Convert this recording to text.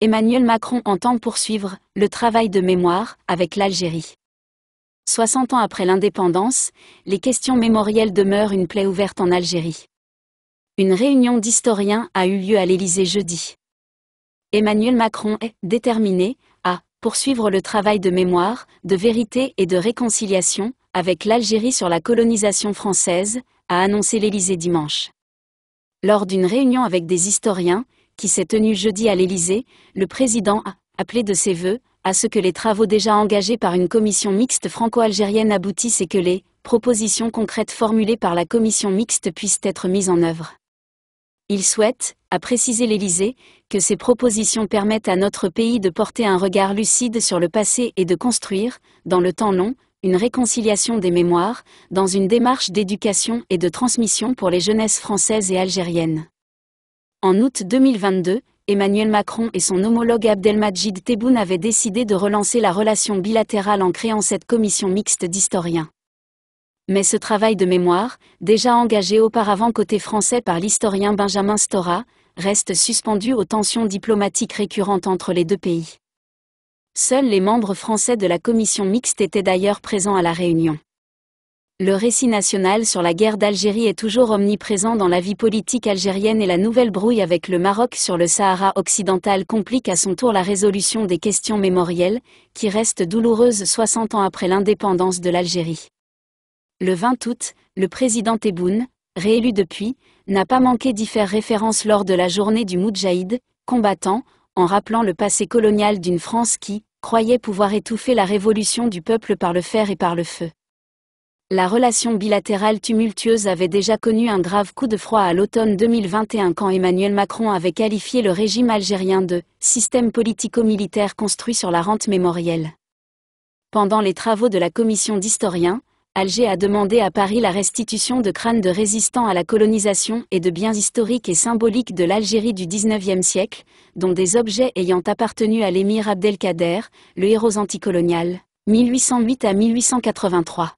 Emmanuel Macron entend poursuivre le travail de mémoire avec l'Algérie. 60 ans après l'indépendance, les questions mémorielles demeurent une plaie ouverte en Algérie. Une réunion d'historiens a eu lieu à l'Élysée jeudi. Emmanuel Macron est déterminé à poursuivre le travail de mémoire, de vérité et de réconciliation avec l'Algérie sur la colonisation française, a annoncé l'Élysée dimanche. Lors d'une réunion avec des historiens, qui s'est tenue jeudi à l'Élysée, le président a appelé de ses voeux à ce que les travaux déjà engagés par une commission mixte franco-algérienne aboutissent et que les propositions concrètes formulées par la commission mixte puissent être mises en œuvre. Il souhaite, a précisé l'Élysée, que ces propositions permettent à notre pays de porter un regard lucide sur le passé et de construire, dans le temps long, une réconciliation des mémoires, dans une démarche d'éducation et de transmission pour les jeunesses françaises et algériennes. En août 2022, Emmanuel Macron et son homologue Abdelmajid Tebboune avaient décidé de relancer la relation bilatérale en créant cette commission mixte d'historiens. Mais ce travail de mémoire, déjà engagé auparavant côté français par l'historien Benjamin Stora, reste suspendu aux tensions diplomatiques récurrentes entre les deux pays. Seuls les membres français de la commission mixte étaient d'ailleurs présents à la réunion. Le récit national sur la guerre d'Algérie est toujours omniprésent dans la vie politique algérienne et la nouvelle brouille avec le Maroc sur le Sahara occidental complique à son tour la résolution des questions mémorielles, qui restent douloureuses 60 ans après l'indépendance de l'Algérie. Le 20 août, le président Tebboune, réélu depuis, n'a pas manqué d'y faire référence lors de la journée du Moudjahid, combattant, en rappelant le passé colonial d'une France qui, croyait pouvoir étouffer la révolution du peuple par le fer et par le feu. La relation bilatérale tumultueuse avait déjà connu un grave coup de froid à l'automne 2021 quand Emmanuel Macron avait qualifié le régime algérien de système politico-militaire construit sur la rente mémorielle. Pendant les travaux de la commission d'historiens, Alger a demandé à Paris la restitution de crânes de résistants à la colonisation et de biens historiques et symboliques de l'Algérie du XIXe siècle, dont des objets ayant appartenu à l'émir Abdelkader, le héros anticolonial, 1808 à 1883.